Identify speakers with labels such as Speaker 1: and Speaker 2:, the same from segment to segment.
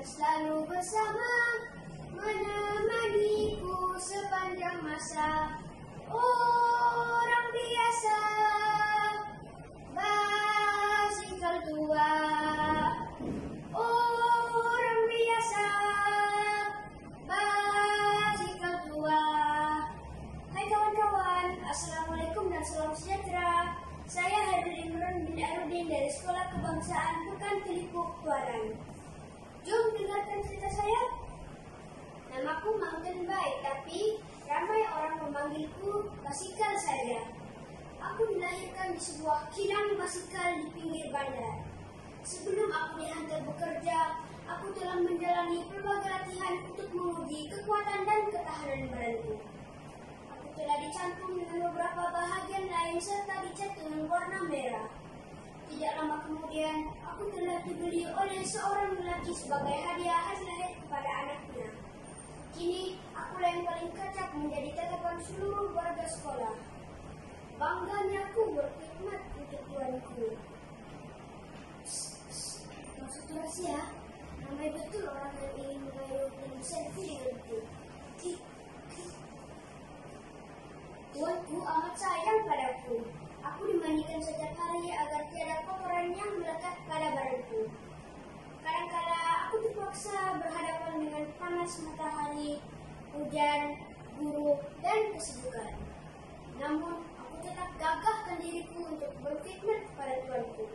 Speaker 1: selalu bersama Menemaniku sepanjang masa. Orang biasa Basikal tua Orang biasa Basikal tua Hai kawan-kawan Assalamualaikum dan salam sejahtera. Saya Hadirin Imran bin Arudin dari Sekolah Kebangsaan Pekan Telipuk Tuaran Jom dengarkan cerita saya Namaku Mountain Bike, tapi ramai orang memanggilku basikal saja. Aku dilahirkan di sebuah kilang basikal di pinggir bandar. Sebelum aku dihantar bekerja, aku telah menjalani pelbagai latihan untuk menguji kekuatan dan ketahanan badanku. Aku telah dicantum dengan beberapa bahagian lain serta dicat dengan warna merah. Tidak lama kemudian, aku telah dibeli oleh seorang lelaki sebagai hadiah lahir kepada anaknya. Kini, aku yang paling kacak menjadi tatapan seluruh warga sekolah. Bangganya aku berkhidmat untuk tuanku. Maksud rahasia, ramai betul orang yang ingin mengayu dan selfie denganku. Tuanku amat sayang padaku. Aku dimandikan setiap hari agar tiada kotoran yang melekat pada badanku. Kadang-kala aku terpaksa berhadapan dengan panas matahari, hujan, buruk, dan kesibukan. Namun, aku tetap gagahkan diriku untuk berkhidmat kepada Tuanku.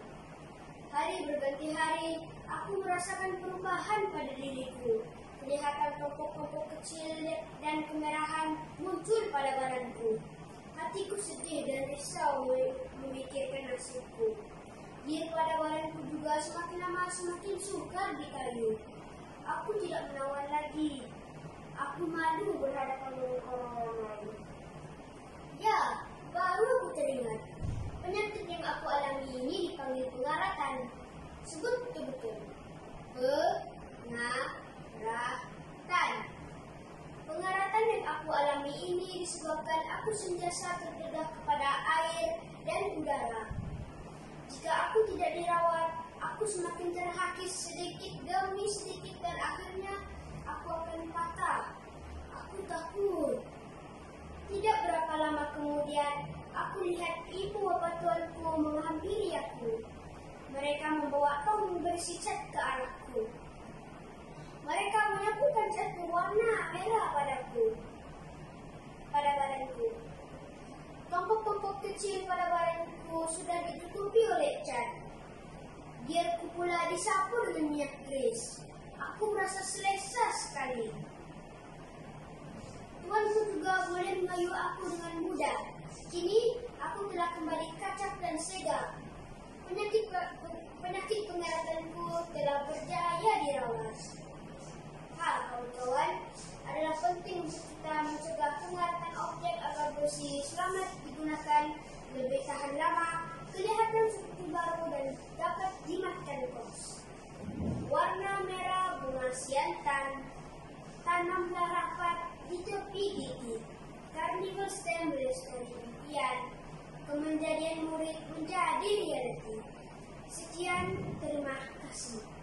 Speaker 1: Hari berganti hari, aku merasakan perubahan pada diriku. Kelihatan kelompok-kelompok kecil dan kemerahan muncul pada badanku. Hatiku sedih dan risau memikirkan nasibku. Biar pada badanku juga semakin lama semakin sukar di kayu. Aku tidak menawan lagi. Aku malu berhadapan dengan orang-orang lain. Ya, baru aku teringat. Penyakit yang aku alami ini dipanggil pengaratan. Sebut betul-betul. Pengaratan. Pengaratan yang aku alami ini disebabkan aku sentiasa terdedah kepada air dan udara. Jika aku tidak dirawat, aku semakin terhakis sedikit demi sedikit dan akhirnya aku akan patah. Aku takut. Tidak berapa lama kemudian, aku lihat ibu bapa tuanku menghampiri aku. Mereka membawa tong berisi cat ke arahku. Mereka menyapukan cat berwarna merah padaku. Pada badanku. Tompok-tompok kecil pada badanku sudah ditutupi oleh cat. Biarku pula disapu dengan minyak gris. Aku merasa selesa sekali. Tuanku juga boleh mengayu aku dengan mudah. Kini aku telah kembali kacak dan segak. Penyakit penyakit pengaratanku telah berjaya dirawat. Ha, kawan-kawan, adalah penting untuk kita mencegah pengaratan objek agar bersih selamat digunakan lebih tahan lama, kelihatan seperti baru dan dapat dimakan kos. Warna merah bunga siantan, tanamlah rapat gigi. Carnival stem melestari impian, kemenjadian murid menjadi realiti. Sekian, terima kasih.